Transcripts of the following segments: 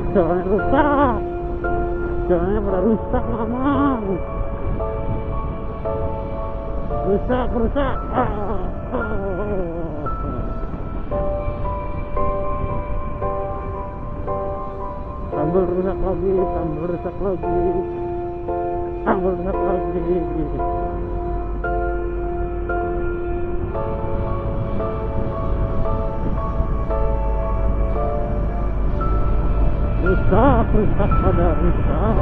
jalannya rusak jalannya pada rusak mamang rusak rusak ah, ah. rusak lagi sambal rusak lagi sambal rusak lagi rusak rusak pada rusak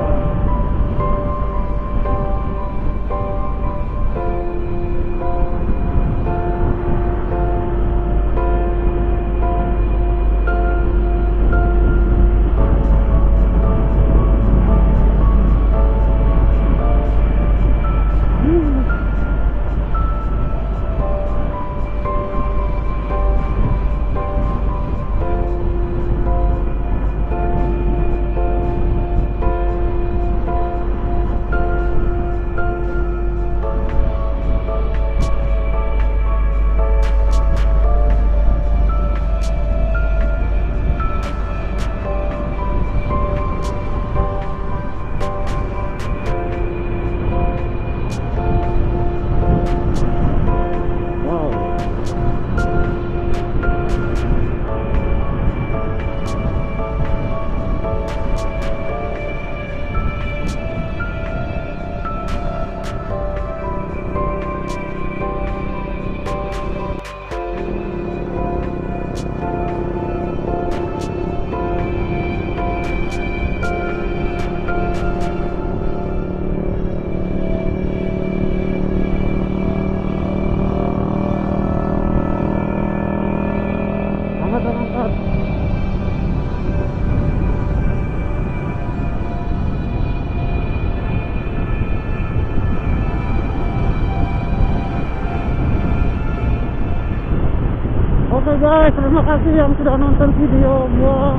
Oke guys, terima kasih yang sudah nonton video gua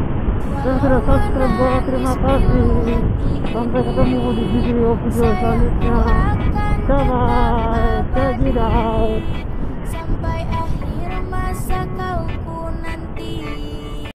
dan sudah subscribe gua. Terima kasih. Sampai ketemu di video-video selanjutnya. Bye bye. Check it.